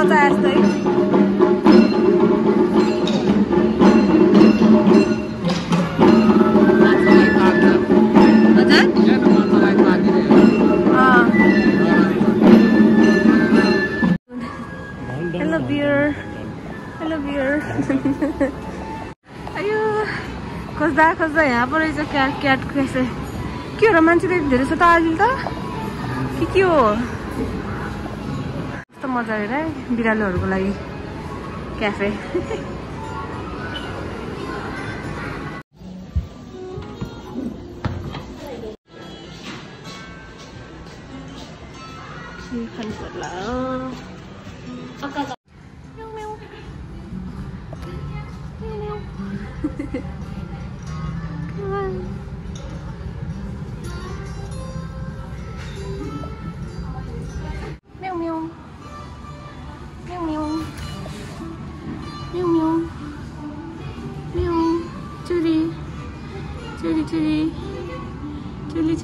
चल्छ यस्तै Hello beer. आयो खोज्दा खोज्दा यहाँ पो रहेछ क्याट क्याट के हो र मान्छे त धेरै छ त अहिले त के के हो कस्तो मजा आयो है बिरालोहरूको लागि क्याफे? खानु पर्ला?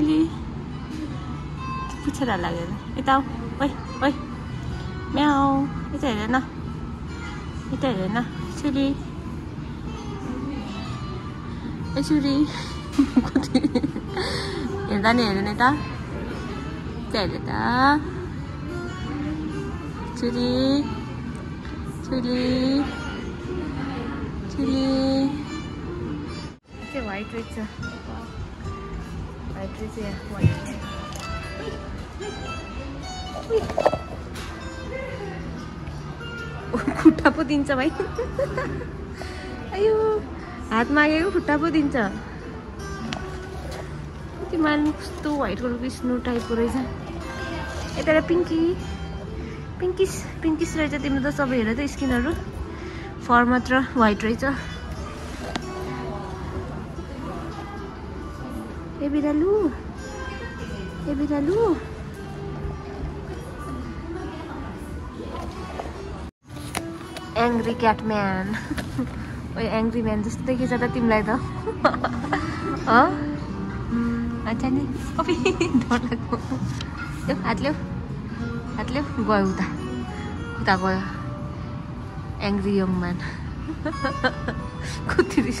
đi Phút xe đặt lại rồi Ê tao Ôi Ôi Mèo Ê chạy đến nào Ê chạy đến nào Chưa đi Ê chưa đi Có thể Em ta nè lên đây ta Chạy đến ta Chưa đi Chưa đi Chưa đi 이제 와이드 있죠. खुट्टा पो दिन्छ भाइ। अयो हात मागेको खुट्टा पो दिन्छ। त्यो मार्नु कस्तो व्हाइट कलरको स्नो टाइपको रहेछ। यता पिङ्की पिङ्किस पिङ्किस रहेछ तिम्रो त सबै हेर त स्किनहरू। फर मात्र व्हाइट रहेछ। ए बिरालु ए बिरालु एङ्ग्री क्याट म्यान ओ एङ्ग्री म्यान जस्तो देखिन्छ त तिमीलाई त अच्छा नि अबि डर लाग्यो ल्याउ हात ल्याउ हात ल्याउ गयो उता उता गयो एङ्ग्री यङ म्यान कति रिस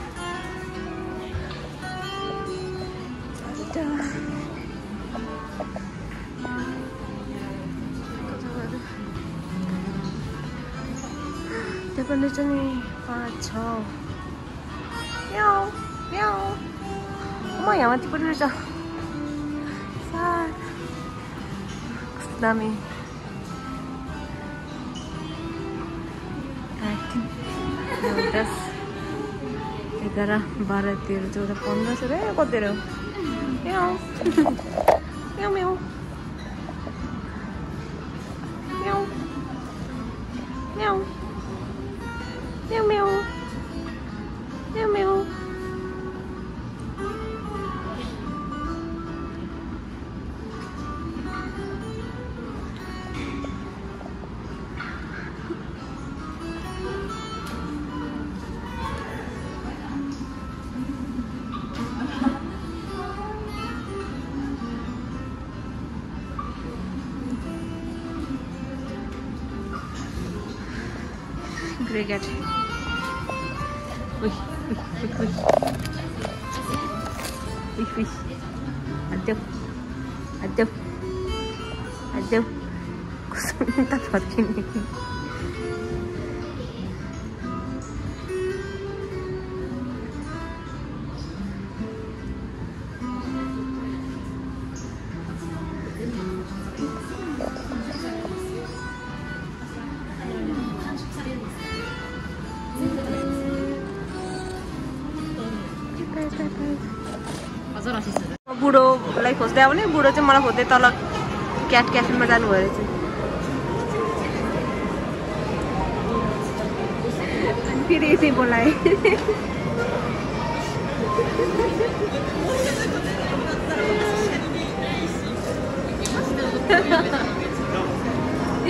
대발레전이 맞죠 뿅! 뿅! 엄마 야마티 뿌리르자 쌀 그다음에 Notas. Esta era para ti, yo te pongo a hacer el cotero. Chao. ঘুরে গেছে আজব আজব কুসুমিতা ফটকে নেই बुढोलाई खोज्दै आउने बुढो चाहिँ मलाई खोज्दै तल क्याट क्याफेमा जानुभयो रहेछ। फेरि यसै बोलाएँ।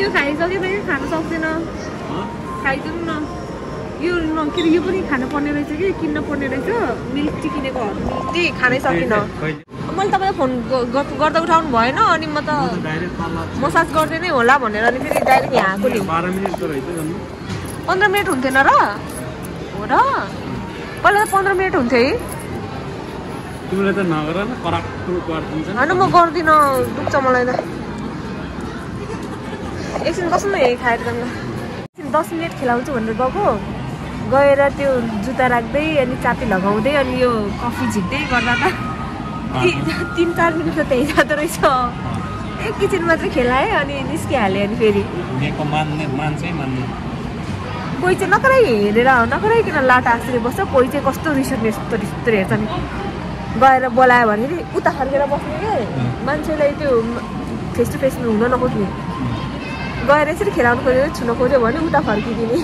यो खाइसक्यो त खानु सक्दैन। खाइदिउँ न। अरे यो पनि खानु पर्ने रहेछ कि? किन्न पर्ने रहेछ? मिल्क टी किनेको मिल्क टी खानै सकिनँ। मैले तपाईँलाई फोन गर्दा उठाउनु भएन अनि म त मसाज गर्दै नै होला भनेर अनि फेरि डाइरेक्ट यहाँ आएको नि। पन्ध्र मिनट हुन्थेन र? हो र? पहिला त पन्ध्र मिनट हुन्थ्यो है। त होइन म गर्दिनँ। दुख्छ मलाई त। एकछिन बस्नु यही खाएर एकछिन दस मिनट खेलाउँछु भनेर गएको। गएर त्यो जुत्ता राख्दै अनि चापी लगाउँदै अनि यो कफी झिक्दै गर्दा त तिन चार मिनट त त्यही जाँदो रहेछ एकैछिन मात्रै खेलाएँ अनि निस्किहालेँ अनि फेरि। कोही चाहिँ नकराइ हेरेर नकराइकन लाटा आँसेर बस्छ? कोही चाहिँ कस्तो रिस उठ्ने यस्तो रिस उठ्दो हेर्छ नि गएर बोलायो भने उता फर्केर बस्ने के? मान्छेलाई त्यो फेस टु फेस हुन नखोज्ने। गएर यसरी खेलाउनु खोज्यो छुन खोज्यो भने उता फर्किदिने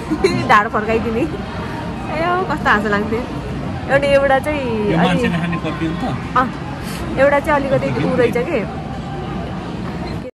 ढाड फर्काइदिने। ए कस्तो हाँसो लाग्थ्यो। अनि एउटा चाहिँ एउटा चाहिँ अलिकति ऊ रहेछ कि?